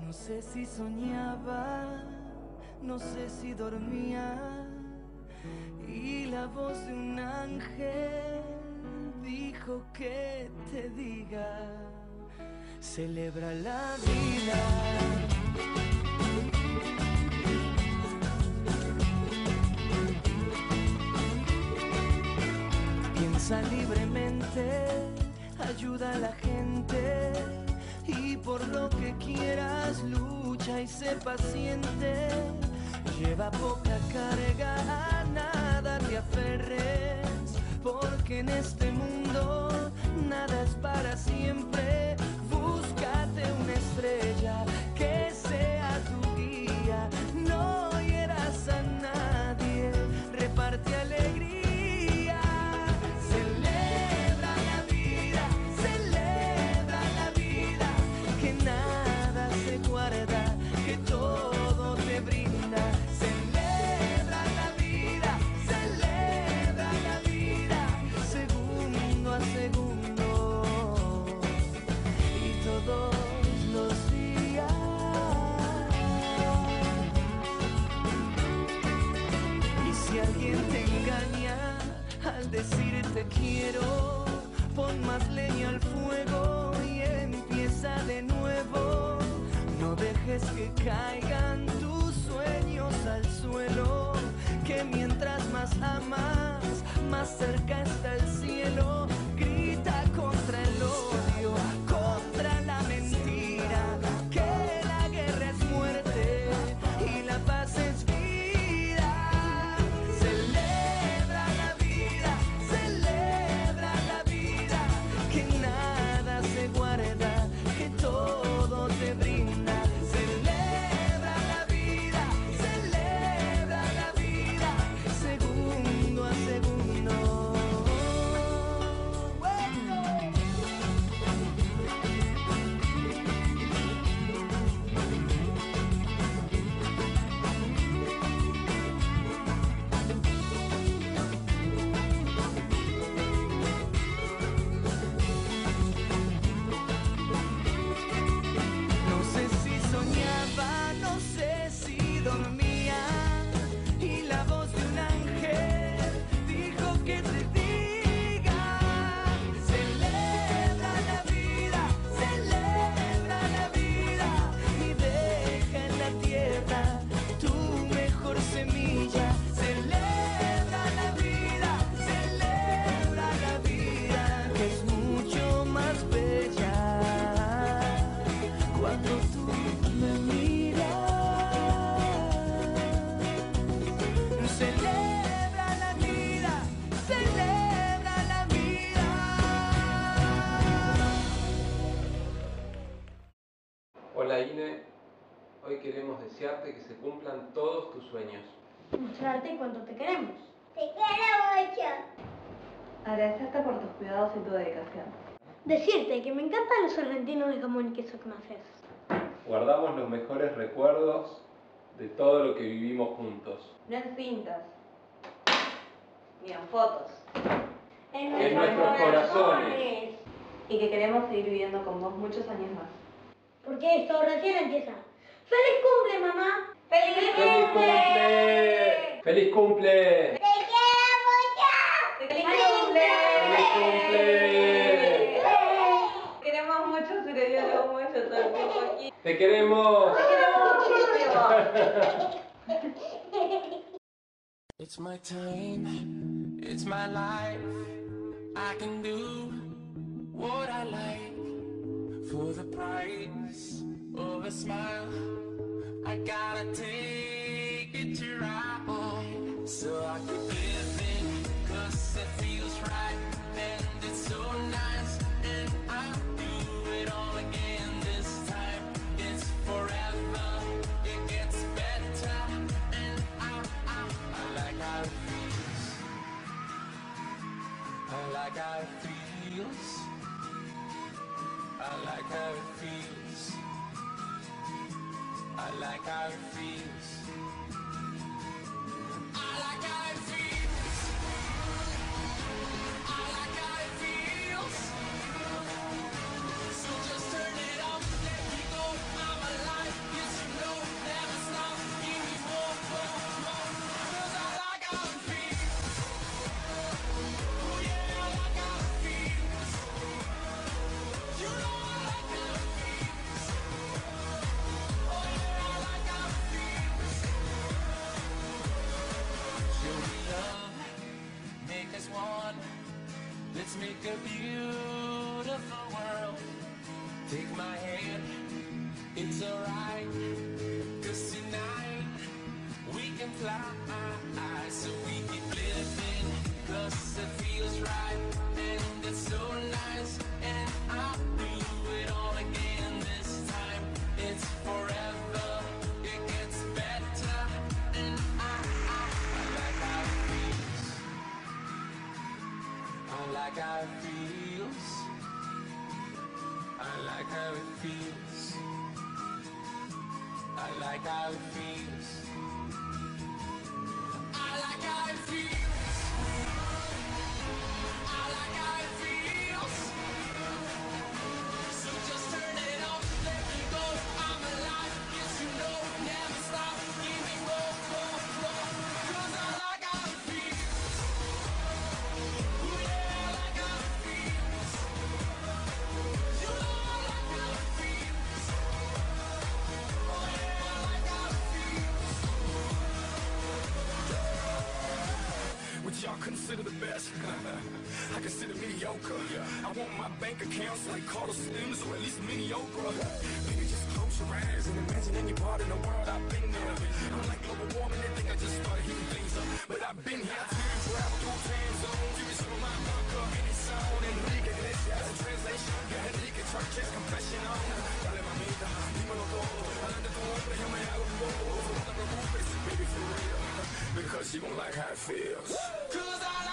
No sé si soñaba, no sé si dormía. Y la voz de un ángel dijo que te diga, celebra la vida. Piensa libremente, ayuda a la gente y por lo que quieras lucha y sé paciente. Lleva poca carga, a nada te aferres, porque en este mundo al fuego y empieza de nuevo. No dejes que caigan tus sueños al suelo, que mientras más amas, más cerca está el cielo. Hola Ine, hoy queremos desearte que se cumplan todos tus sueños. Mostrarte cuánto te queremos. Te quiero mucho. Agradecerte por tus cuidados y tu dedicación. Decirte que me encantan los sorrentinos de jamón y queso que me haces. Guardamos los mejores recuerdos de todo lo que vivimos juntos. No en cintas, ni en fotos. En, En nuestros corazones. Y que queremos seguir viviendo con vos muchos años más. Porque esto recién empieza. ¡Feliz cumple, mamá! ¡Feliz, ¡Feliz cumple! ¡Feliz cumple! Te quiero mucho. ¡Feliz cumple! ¡Feliz cumple! Queremos mucho, se le dio mucho todo el tiempo aquí. ¡Te queremos! Te queremos muchísimo. It's my time, it's my life. I can do what I like for the price of a smile. I gotta take it to ride so I live it, cause it feels right like it feels. So we cause it feels right. And it's so nice. And I'll do it all again this time. It's forever, it gets better. And I, I, I like how it feels. I like how it feels. I like how it feels. I like how it feels. Consider the best? I consider mediocre. I want my bank accounts like Carlos Slims or at least mediocre. Baby, just close your eyes and imagine any part in the world I've been there. I'm like global warming, they think I just started heating things up. But I've been here, time travel through time zones. Give me some of my and it's on. Enrique Iglesias, translation. Yeah, Enrique Church's confession on. Dale mamita, dímelo todo. Adelante tu hombre, yo me hago un bobo. No te preocupes, baby, for real she gon' like how it feels. Cause I like